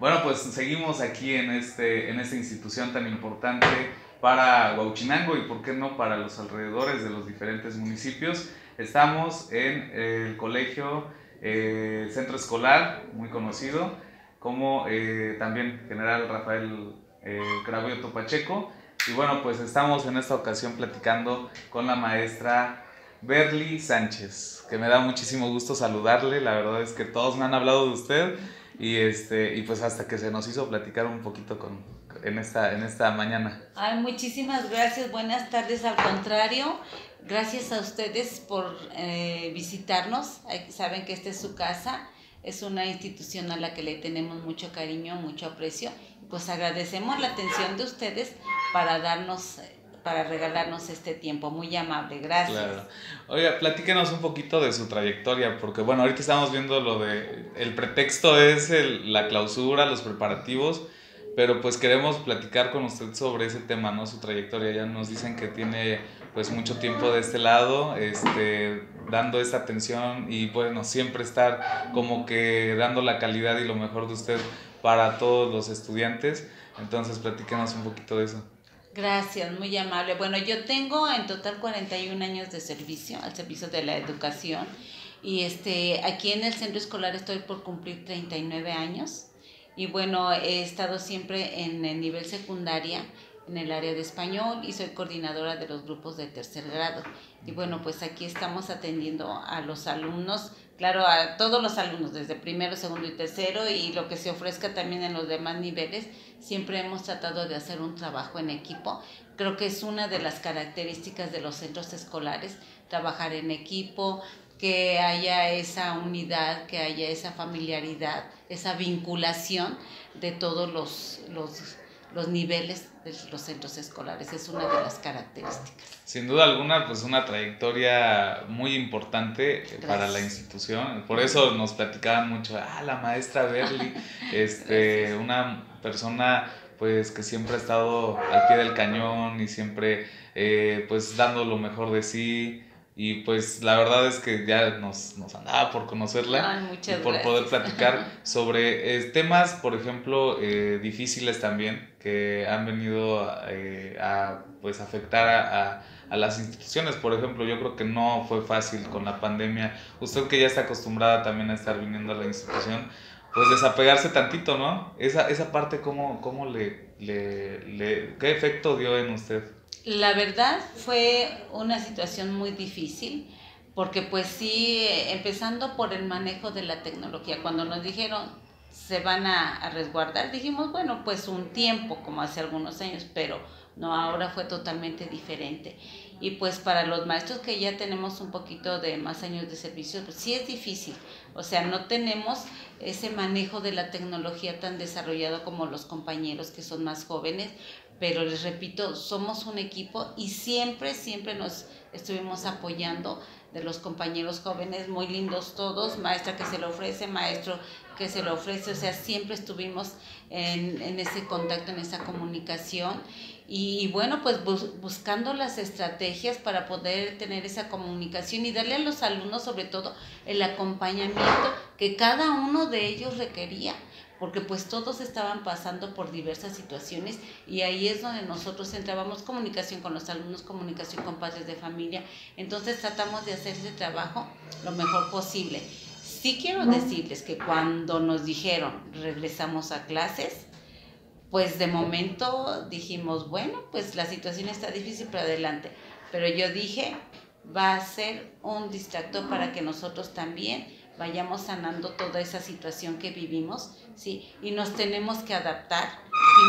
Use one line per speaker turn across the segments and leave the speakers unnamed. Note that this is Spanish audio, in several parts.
Bueno, pues seguimos aquí en, este, en esta institución tan importante para Huauchinango y por qué no para los alrededores de los diferentes municipios. Estamos en el colegio eh, Centro Escolar, muy conocido, como eh, también General Rafael eh, Cravioto Pacheco. Y bueno, pues estamos en esta ocasión platicando con la maestra Berly Sánchez, que me da muchísimo gusto saludarle. La verdad es que todos me han hablado de usted y, este, y pues hasta que se nos hizo platicar un poquito con, en, esta, en esta mañana.
Ay, muchísimas gracias, buenas tardes. Al contrario, gracias a ustedes por eh, visitarnos. Saben que esta es su casa, es una institución a la que le tenemos mucho cariño, mucho aprecio. Pues agradecemos la atención de ustedes para darnos para regalarnos este tiempo. Muy amable, gracias. Claro.
Oiga, platíquenos un poquito de su trayectoria, porque bueno, ahorita estamos viendo lo de, el pretexto es el, la clausura, los preparativos, pero pues queremos platicar con usted sobre ese tema, ¿no? Su trayectoria. Ya nos dicen que tiene pues mucho tiempo de este lado, este, dando esta atención y bueno, siempre estar como que dando la calidad y lo mejor de usted para todos los estudiantes. Entonces, platíquenos un poquito de eso.
Gracias, muy amable. Bueno, yo tengo en total 41 años de servicio, al servicio de la educación. Y este, aquí en el centro escolar estoy por cumplir 39 años. Y bueno, he estado siempre en el nivel secundaria, en el área de español y soy coordinadora de los grupos de tercer grado. Y bueno, pues aquí estamos atendiendo a los alumnos claro, a todos los alumnos, desde primero, segundo y tercero, y lo que se ofrezca también en los demás niveles, siempre hemos tratado de hacer un trabajo en equipo. Creo que es una de las características de los centros escolares, trabajar en equipo, que haya esa unidad, que haya esa familiaridad, esa vinculación de todos los, los los niveles de los centros escolares. Es una de las características.
Sin duda alguna, pues una trayectoria muy importante para la institución. Por eso nos platicaban mucho, ah, la maestra Berly, este, una persona pues que siempre ha estado al pie del cañón y siempre eh, pues dando lo mejor de sí, y pues la verdad es que ya nos, nos andaba por conocerla y por poder platicar sobre eh, temas, por ejemplo, eh, difíciles también que han venido eh, a pues afectar a, a, las instituciones. Por ejemplo, yo creo que no fue fácil con la pandemia. Usted que ya está acostumbrada también a estar viniendo a la institución, pues desapegarse tantito, ¿no? Esa, esa parte, ¿cómo, cómo le, le, le, qué efecto dio en usted?
La verdad fue una situación muy difícil porque pues sí, empezando por el manejo de la tecnología, cuando nos dijeron se van a, resguardar, dijimos, bueno, pues un tiempo, como hace algunos años, pero no, ahora fue totalmente diferente. Y pues para los maestros que ya tenemos un poquito de más años de servicio, pues sí es difícil. O sea, no tenemos ese manejo de la tecnología tan desarrollado como los compañeros que son más jóvenes, pero les repito, somos un equipo y siempre, siempre nos estuvimos apoyando de los compañeros jóvenes, muy lindos todos, maestra que se lo ofrece, maestro que se lo ofrece, o sea, siempre estuvimos en, en ese contacto, en esa comunicación. Y, bueno, pues buscando las estrategias para poder tener esa comunicación y darle a los alumnos sobre todo el acompañamiento que cada uno de ellos requería porque pues todos estaban pasando por diversas situaciones y ahí es donde nosotros entrábamos comunicación con los alumnos, comunicación con padres de familia, entonces tratamos de hacer ese trabajo lo mejor posible. Sí quiero decirles que cuando nos dijeron regresamos a clases, pues de momento dijimos, bueno, pues la situación está difícil, pero adelante. Pero yo dije, va a ser un distractor para que nosotros también vayamos sanando toda esa situación que vivimos, ¿sí? Y nos tenemos que adaptar.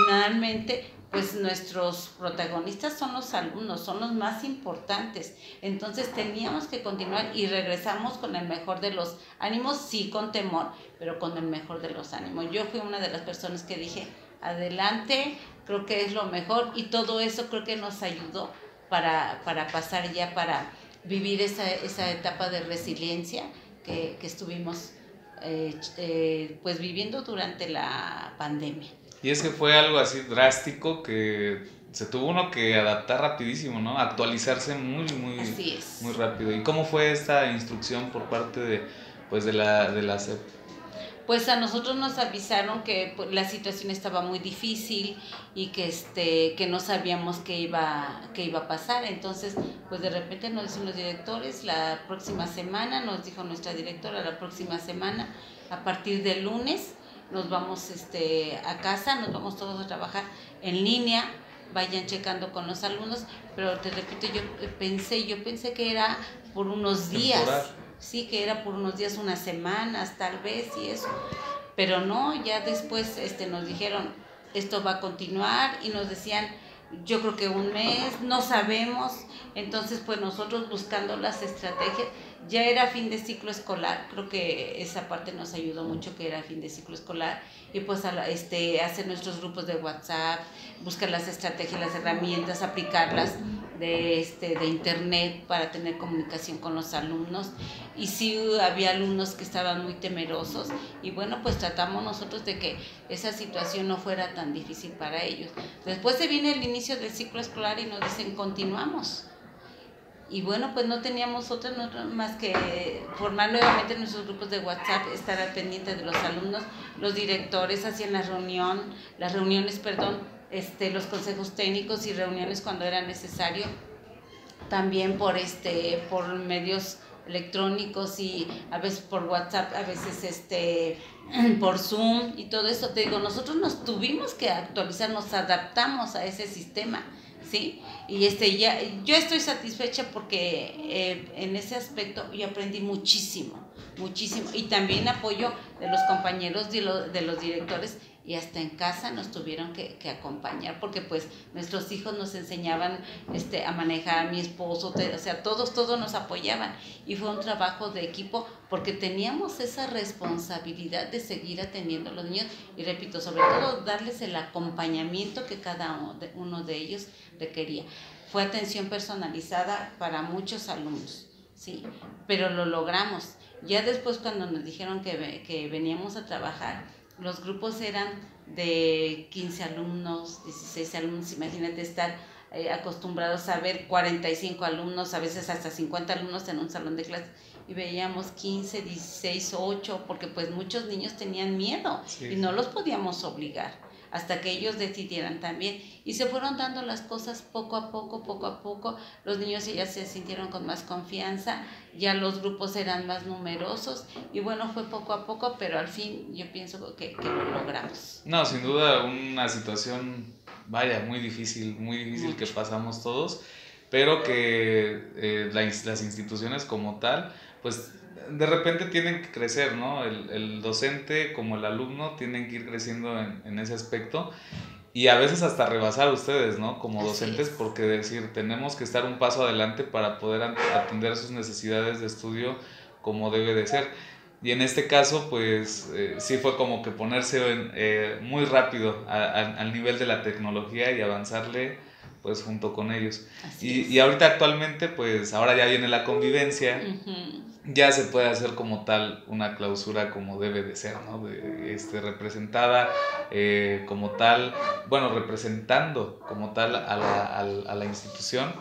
Finalmente, pues nuestros protagonistas son los alumnos, son los más importantes. Entonces teníamos que continuar y regresamos con el mejor de los ánimos, sí con temor, pero con el mejor de los ánimos. Yo fui una de las personas que dije, adelante, creo que es lo mejor y todo eso creo que nos ayudó para, para pasar ya, para vivir esa, esa etapa de resiliencia que, estuvimos eh, eh, pues viviendo durante la pandemia.
Y es que fue algo así drástico que se tuvo uno que adaptar rapidísimo, ¿no? Actualizarse muy, muy, muy rápido. ¿Y cómo fue esta instrucción por parte de, pues, de la, de la CEP?
Pues a nosotros nos avisaron que pues, la situación estaba muy difícil y que este que no sabíamos qué iba qué iba a pasar. Entonces, pues de repente nos dicen los directores, la próxima semana nos dijo nuestra directora, la próxima semana a partir del lunes nos vamos este a casa, nos vamos todos a trabajar en línea vayan checando con los alumnos, pero te repito, yo pensé, yo pensé que era por unos días, sí, que era por unos días, unas semanas tal vez y eso, pero no, ya después este, nos dijeron, esto va a continuar y nos decían, yo creo que un mes, no sabemos, entonces pues nosotros buscando las estrategias, ya era fin de ciclo escolar, creo que esa parte nos ayudó mucho que era fin de ciclo escolar y pues este, hacer nuestros grupos de WhatsApp, buscar las estrategias, las herramientas, aplicarlas de, este, de internet para tener comunicación con los alumnos y sí había alumnos que estaban muy temerosos y bueno pues tratamos nosotros de que esa situación no fuera tan difícil para ellos. Después se viene el inicio del ciclo escolar y nos dicen continuamos y bueno, pues no teníamos otra más que formar nuevamente nuestros grupos de WhatsApp, estar al pendiente de los alumnos, los directores hacían la reunión, las reuniones, perdón, este, los consejos técnicos y reuniones cuando era necesario, también por este, por medios electrónicos y a veces por WhatsApp, a veces este por Zoom y todo eso. Te digo, nosotros nos tuvimos que actualizar, nos adaptamos a ese sistema ¿sí? Y este, ya, yo estoy satisfecha porque eh, en ese aspecto yo aprendí muchísimo, muchísimo. Y también apoyo de los compañeros, de, de los directores y hasta en casa nos tuvieron que, acompañar porque pues nuestros hijos nos enseñaban este, a manejar a mi esposo, o sea, todos, todos nos apoyaban y fue un trabajo de equipo porque teníamos esa responsabilidad de seguir atendiendo a los niños y repito, sobre todo darles el acompañamiento que cada uno de, uno de ellos requería. Fue atención personalizada para muchos alumnos, ¿sí? Pero lo logramos. Ya después cuando nos dijeron que, que veníamos a trabajar, los grupos eran de 15 alumnos, 16 alumnos, imagínate estar eh, acostumbrados a ver 45 alumnos, a veces hasta 50 alumnos en un salón de clases y veíamos 15, 16, 8, porque pues muchos niños tenían miedo y no los podíamos obligar hasta que ellos decidieran también. Y se fueron dando las cosas poco a poco, poco a poco. Los niños ya se sintieron con más confianza, ya los grupos eran más numerosos y bueno, fue poco a poco, pero al fin yo pienso que, lo logramos.
No, sin duda una situación, vaya, muy difícil, muy difícil que pasamos todos, pero que eh, las instituciones como tal, pues de repente tienen que crecer, ¿no? El, el, docente como el alumno tienen que ir creciendo en, en, ese aspecto y a veces hasta rebasar a ustedes, ¿no? Como docentes, porque decir, tenemos que estar un paso adelante para poder atender sus necesidades de estudio como debe de ser. Y en este caso, pues eh, sí fue como que ponerse eh, muy rápido al nivel de la tecnología y avanzarle pues junto con ellos. Y, y, ahorita actualmente, pues ahora ya viene la convivencia ya se puede hacer como tal una clausura como debe de ser, ¿no? De, este, representada eh, como tal, bueno, representando como tal a la, a la institución.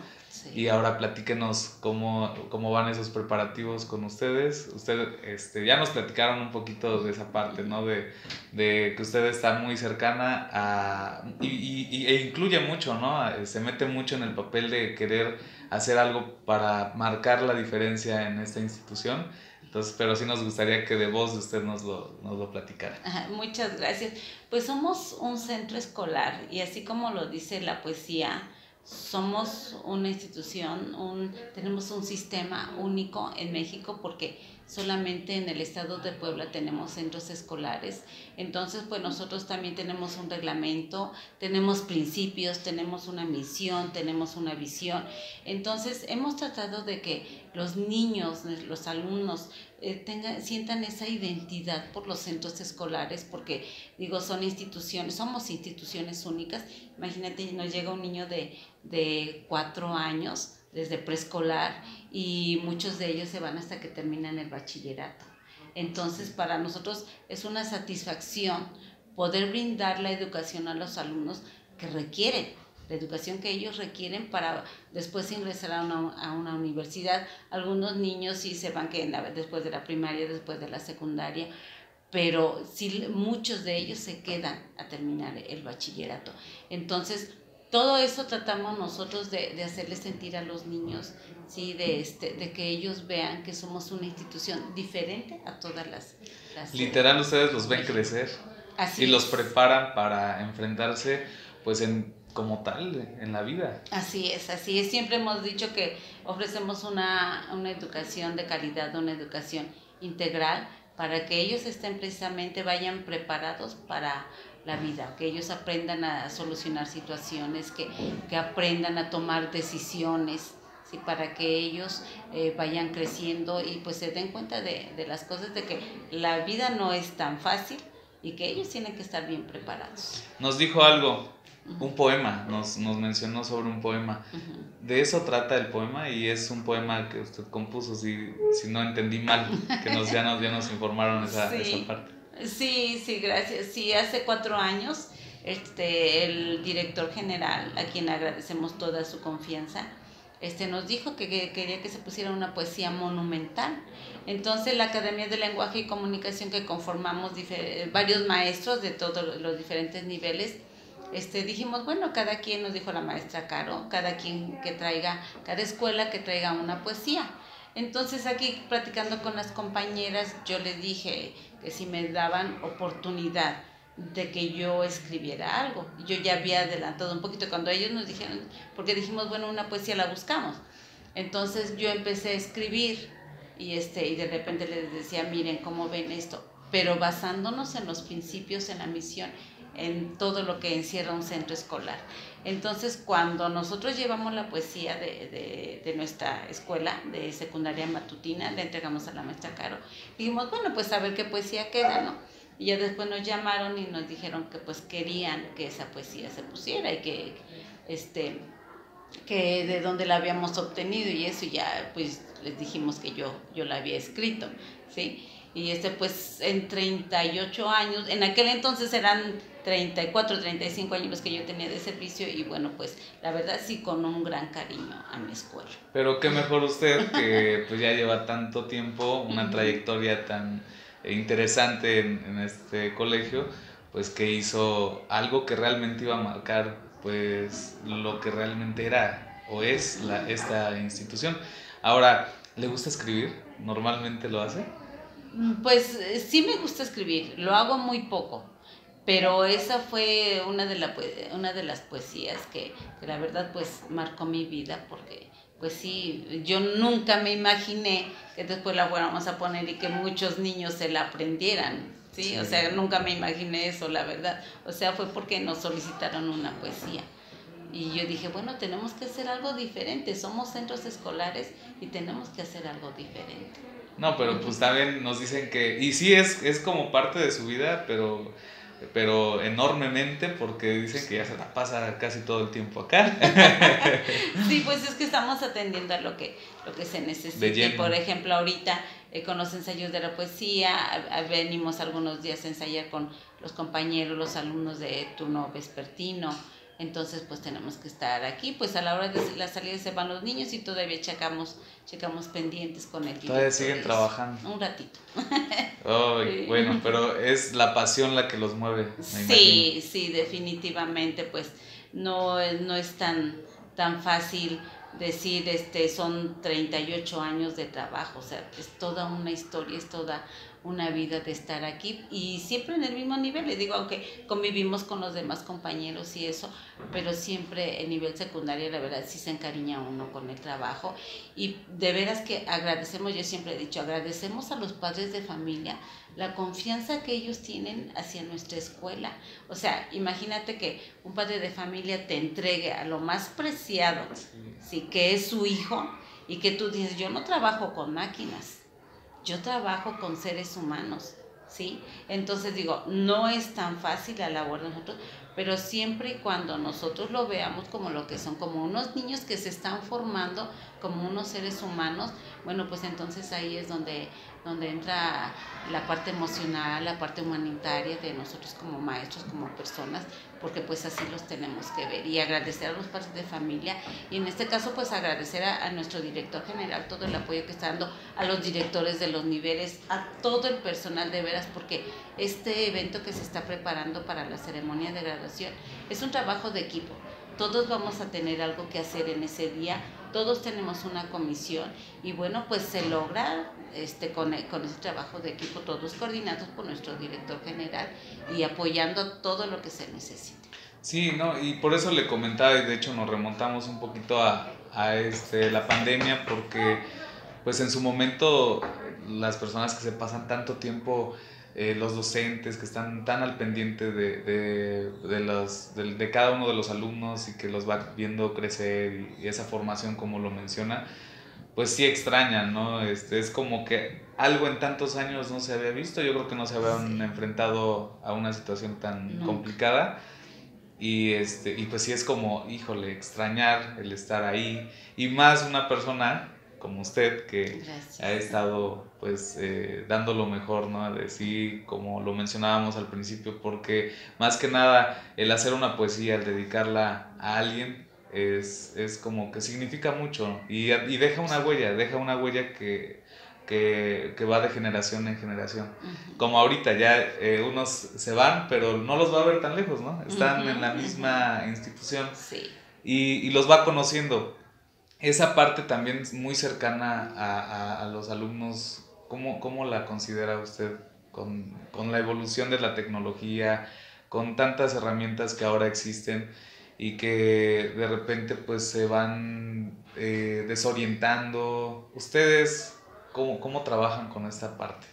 Y ahora platíquenos cómo, cómo van esos preparativos con ustedes. Usted, este, ya nos platicaron un poquito de esa parte, ¿no? De, de que usted está muy cercana a... Y, y, e incluye mucho, ¿no? Se mete mucho en el papel de querer hacer algo para marcar la diferencia en esta institución. Entonces, pero sí nos gustaría que de voz de usted nos lo, nos lo platicara.
muchas gracias. Pues somos un centro escolar y así como lo dice la poesía, somos una institución, un, tenemos un sistema único en México porque solamente en el estado de Puebla tenemos centros escolares. Entonces, pues nosotros también tenemos un reglamento, tenemos principios, tenemos una misión, tenemos una visión. Entonces, hemos tratado de que los niños, los alumnos, eh, tengan, sientan esa identidad por los centros escolares, porque digo, son instituciones, somos instituciones únicas. Imagínate, nos llega un niño de, de cuatro años, desde preescolar y muchos de ellos se van hasta que terminan el bachillerato. Entonces, para nosotros es una satisfacción poder brindar la educación a los alumnos que requieren, la educación que ellos requieren para después ingresar a una, a una universidad. Algunos niños sí se van que después de la primaria, después de la secundaria, pero sí, muchos de ellos se quedan a terminar el bachillerato. Entonces, todo eso tratamos nosotros de, de hacerles sentir a los niños, ¿sí? de, este, de que ellos vean que somos una institución diferente a todas las...
Literal, ustedes los ven crecer y los preparan para enfrentarse pues en como tal en la vida.
Así es, así es. Siempre hemos dicho que ofrecemos una, una educación de calidad, una educación integral para que ellos estén precisamente, vayan preparados para la vida, que ellos aprendan a solucionar situaciones, que, que aprendan a tomar decisiones, ¿sí? para que ellos eh, vayan creciendo y pues se den cuenta de, de las cosas, de que la vida no es tan fácil y que ellos tienen que estar bien preparados.
Nos dijo algo, un poema, nos, nos, mencionó sobre un poema. De eso trata el poema y es un poema que usted compuso, si, si no entendí mal, que nos, ya, nos, ya nos informaron esa, esa parte.
Sí, sí, gracias. Sí, hace cuatro años este, el director general, a quien agradecemos toda su confianza, este, nos dijo que, que, quería que se pusiera una poesía monumental. Entonces la Academia de Lenguaje y Comunicación que conformamos varios maestros de todos los diferentes niveles, este, dijimos, bueno, cada quien, nos dijo la maestra Caro, cada quien que traiga, cada escuela que traiga una poesía. Entonces aquí platicando con las compañeras, yo les dije que si me daban oportunidad de que yo escribiera algo. Yo ya había adelantado un poquito cuando ellos nos dijeron, porque dijimos, bueno, una poesía la buscamos. Entonces yo empecé a escribir y, este, y de repente les decía, miren cómo ven esto, pero basándonos en los principios, en la misión en todo lo que encierra un centro escolar. Entonces, cuando nosotros llevamos la poesía de, de, nuestra escuela de secundaria matutina, le entregamos a la maestra Caro, dijimos, bueno, pues a ver qué poesía queda, ¿no? Y ya después nos llamaron y nos dijeron que pues querían que esa poesía se pusiera y que, este, que de dónde la habíamos obtenido y eso ya pues les dijimos que yo, yo la había escrito, ¿sí? Y este pues en 38 años, en aquel entonces eran 34, 35 años los que yo tenía de servicio y bueno, pues la verdad sí con un gran cariño a mi escuela.
Pero qué mejor usted que pues ya lleva tanto tiempo, una trayectoria tan interesante en, este colegio, pues que hizo algo que realmente iba a marcar pues lo que realmente era o es la, esta institución. Ahora, ¿le gusta escribir? ¿Normalmente lo hace?
Pues sí me gusta escribir, lo hago muy poco pero esa fue una de, la, una de las poesías que, la verdad pues marcó mi vida porque pues sí, yo nunca me imaginé que después la fuéramos a poner y que muchos niños se la aprendieran, ¿sí? O sea, nunca me imaginé eso, la verdad. O sea, fue porque nos solicitaron una poesía. Y yo dije, bueno, tenemos que hacer algo diferente, somos centros escolares y tenemos que hacer algo diferente.
No, pero pues también nos dicen que, y sí es, es como parte de su vida, pero pero enormemente porque dicen que ya se la pasa casi todo el tiempo acá.
sí, pues es que estamos atendiendo a lo que, lo que se necesita. Por ejemplo, ahorita eh, con los ensayos de la poesía, venimos algunos días a ensayar con los compañeros, los alumnos de turno vespertino entonces, pues tenemos que estar aquí, pues a la hora de la salida se van los niños y todavía checamos, checamos pendientes con el
Todavía siguen trabajando.
Un ratito.
Bueno, pero es la pasión la que los mueve.
sí, sí, definitivamente, pues no, no es tan, tan fácil decir, este, son 38 años de trabajo, o sea, es toda una historia, es toda una vida de estar aquí y siempre en el mismo nivel, les digo, aunque convivimos con los demás compañeros y eso, pero siempre en nivel secundario la verdad sí se encariña uno con el trabajo. Y de veras que agradecemos, yo siempre he dicho, agradecemos a los padres de familia la confianza que ellos tienen hacia nuestra escuela. O sea, imagínate que un padre de familia te entregue a lo más preciado, sí que es su hijo, y que tú dices, yo no trabajo con máquinas, yo trabajo con seres humanos, ¿sí? Entonces digo, no es tan fácil la labor de nosotros, pero siempre y cuando nosotros lo veamos como lo que son, como unos niños que se están formando como unos seres humanos, bueno, pues entonces ahí es donde, donde entra la parte emocional, la parte humanitaria de nosotros como maestros, como personas, porque pues así los tenemos que ver y agradecer a los padres de familia y en este caso pues agradecer a, a, nuestro director general todo el apoyo que está dando, a los directores de los niveles, a todo el personal de veras, porque este evento que se está preparando para la ceremonia de graduación es un trabajo de equipo. Todos vamos a tener algo que hacer en ese día, todos tenemos una comisión y bueno, pues se logra este, con, con ese trabajo de equipo, todos coordinados por nuestro director general y apoyando todo lo que se necesite.
Sí, no, y por eso le comentaba, y de hecho nos remontamos un poquito a, a este, la pandemia, porque pues en su momento las personas que se pasan tanto tiempo eh, los docentes que están tan al pendiente de, de, de los, de, de, cada uno de los alumnos y que los va viendo crecer y, y, esa formación como lo menciona, pues sí extrañan, ¿no? Este, es como que algo en tantos años no se había visto, yo creo que no se habían sí. enfrentado a una situación tan no. complicada y, este, y pues sí es como, híjole, extrañar el estar ahí y más una persona como usted que Gracias. ha estado pues eh, dando lo mejor, ¿no? De sí, como lo mencionábamos al principio, porque más que nada el hacer una poesía, el dedicarla a alguien, es, es como que significa mucho y, y, deja una huella, deja una huella que, que, que va de generación en generación. Uh -huh. Como ahorita ya eh, unos se van, pero no los va a ver tan lejos, ¿no? Están uh -huh. en la misma institución
sí.
y, y los va conociendo esa parte también muy cercana a, a, a los alumnos, ¿cómo, ¿cómo, la considera usted con, con, la evolución de la tecnología, con tantas herramientas que ahora existen y que de repente pues se van eh, desorientando? ¿Ustedes cómo, cómo trabajan con esta parte?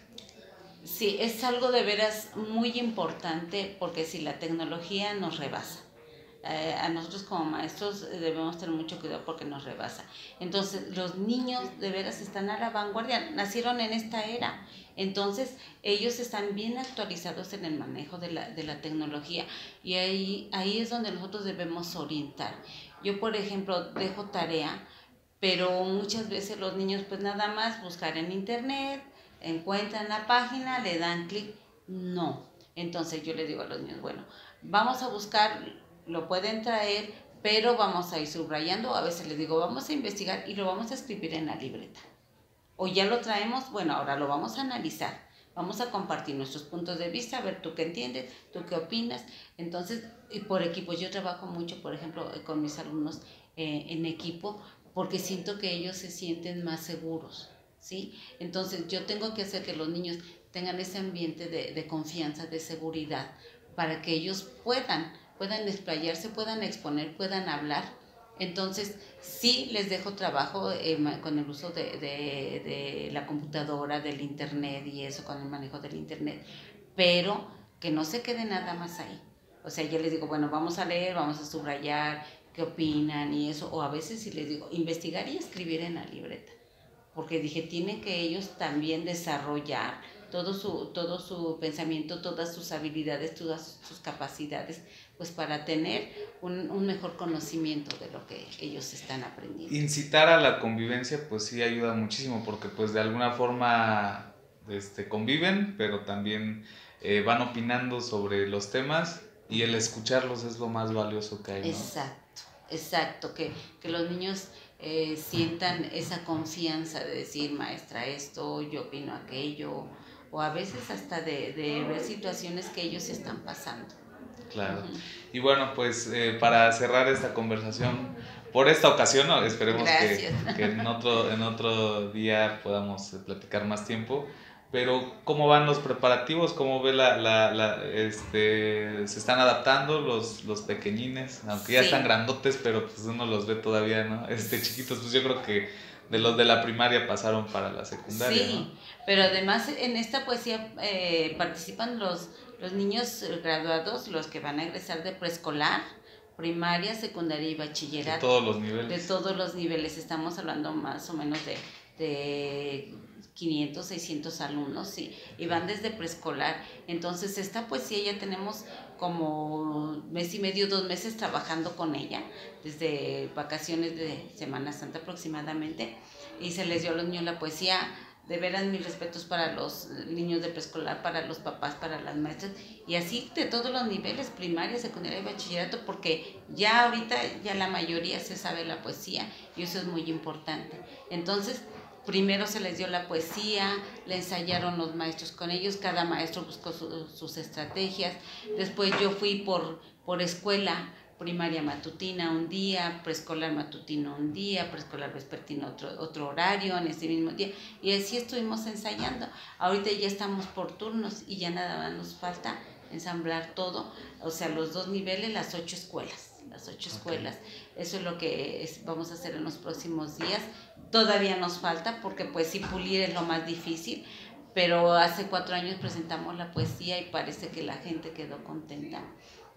Sí, es algo de veras muy importante porque si la tecnología nos rebasa eh, a nosotros como maestros debemos tener mucho cuidado porque nos rebasa. Entonces, los niños de veras están a la vanguardia, nacieron en esta era. Entonces, ellos están bien actualizados en el manejo de la, de la tecnología y ahí, ahí es donde nosotros debemos orientar. Yo, por ejemplo, dejo tarea, pero muchas veces los niños pues nada más buscar en internet, encuentran la página, le dan clic, no. Entonces yo le digo a los niños, bueno, vamos a buscar lo pueden traer, pero vamos a ir subrayando, a veces les digo, vamos a investigar y lo vamos a escribir en la libreta. O ya lo traemos, bueno, ahora lo vamos a analizar, vamos a compartir nuestros puntos de vista, a ver tú qué entiendes, tú qué opinas. Entonces, y por equipo, yo trabajo mucho, por ejemplo, con mis alumnos eh, en equipo, porque siento que ellos se sienten más seguros, ¿sí? Entonces, yo tengo que hacer que los niños tengan ese ambiente de confianza, de seguridad, para que ellos puedan puedan desplayarse, puedan exponer, puedan hablar. Entonces, sí les dejo trabajo eh, con el uso de, de, de, la computadora, del internet y eso, con el manejo del internet, pero que no se quede nada más ahí. O sea, yo les digo, bueno, vamos a leer, vamos a subrayar, qué opinan y eso, o a veces sí les digo, investigar y escribir en la libreta, porque dije, tienen que ellos también desarrollar todo su, todo su pensamiento, todas sus habilidades, todas sus capacidades pues para tener un, un, mejor conocimiento de lo que ellos están aprendiendo.
Incitar a la convivencia pues sí ayuda muchísimo porque pues de alguna forma este, conviven, pero también eh, van opinando sobre los temas y el escucharlos es lo más valioso que hay. ¿no?
Exacto, exacto, que, que los niños eh, sientan esa confianza de decir, maestra, esto, yo opino aquello, o a veces hasta de, de ver situaciones que ellos están pasando.
Claro. Y bueno, pues eh, para cerrar esta conversación, por esta ocasión, esperemos que, que, en, otro, en otro día podamos eh, platicar más tiempo. Pero, ¿cómo van los preparativos? ¿Cómo ve la, la, la este, se están adaptando los, los pequeñines? Aunque ya sí. están grandotes, pero pues uno los ve todavía, ¿no? Este, chiquitos, pues yo creo que de los de la primaria pasaron para la secundaria.
Sí,
¿no?
pero además en esta poesía eh, participan los los niños graduados, los que van a egresar de preescolar, primaria, secundaria y bachillerato.
De todos los niveles.
De todos los niveles. Estamos hablando más o menos de de 500, 600 alumnos, sí, y van desde preescolar. Entonces, esta poesía ya tenemos como mes y medio, dos meses trabajando con ella, desde vacaciones de Semana Santa aproximadamente, y se les dio a los niños la poesía. De veras, mis respetos para los niños de preescolar, para los papás, para las maestras, y así de todos los niveles, primaria, secundaria y bachillerato, porque ya ahorita ya la mayoría se sabe la poesía, y eso es muy importante. Entonces, primero se les dio la poesía, le ensayaron los maestros con ellos, cada maestro buscó sus estrategias. Después yo fui por, por escuela, primaria matutina un día, preescolar matutino un día, preescolar vespertino otro, otro horario en ese mismo día. Y así estuvimos ensayando. Ahorita ya estamos por turnos y ya nada más nos falta ensamblar todo, o sea, los dos niveles, las ocho escuelas las ocho escuelas. Eso es lo que vamos a hacer en los próximos días. Todavía nos falta porque pues sí pulir es lo más difícil, pero hace cuatro años presentamos la poesía y parece que la gente quedó contenta.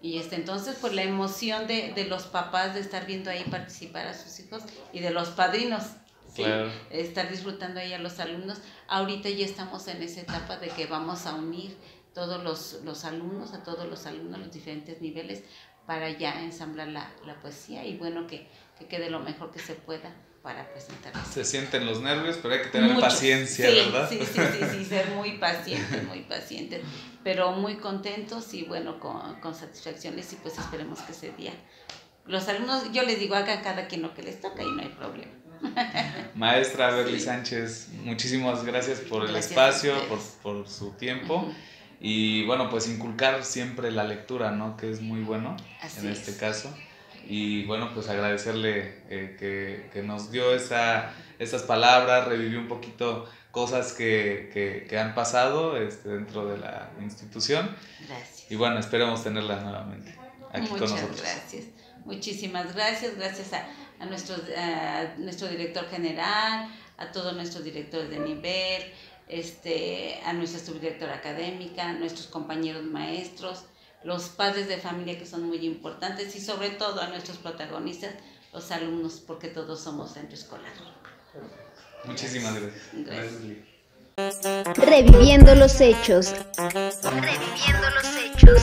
Y este, entonces, pues la emoción de, de los papás de estar viendo ahí participar a sus hijos y de los padrinos, ¿sí? estar disfrutando ahí a los alumnos. Ahorita ya estamos en esa etapa de que vamos a unir todos los, los alumnos, a todos los alumnos, los diferentes niveles, para ya ensamblar la, la poesía y bueno, que, que quede lo mejor que se pueda para presentar.
Se sienten los nervios, pero hay que tener paciencia, ¿verdad?
Sí, sí, sí, sí, ser muy pacientes, muy pacientes, pero muy contentos y bueno, con, con satisfacciones y pues esperemos que ese día los alumnos, yo les digo, hagan cada quien lo que les toca y no hay problema.
Maestra Berly Sánchez, muchísimas gracias por el espacio, por, por, su tiempo. Y bueno, pues inculcar siempre la lectura, ¿no? Que es muy bueno en este caso. Y bueno, pues agradecerle eh, que, que, nos dio esa, esas palabras, revivió un poquito cosas que, que, que han pasado este, dentro de la institución.
Gracias.
Y bueno, esperemos tenerlas nuevamente aquí
Muchas
con nosotros.
gracias. Muchísimas gracias. Gracias a, a, nuestro, a nuestro director general, a todos nuestros directores de nivel, este, a nuestra subdirectora académica, a nuestros compañeros maestros, los padres de familia que son muy importantes y sobre todo a nuestros protagonistas, los alumnos, porque todos somos centro escolar.
Muchísimas gracias.
gracias. Reviviendo los hechos. Reviviendo los hechos.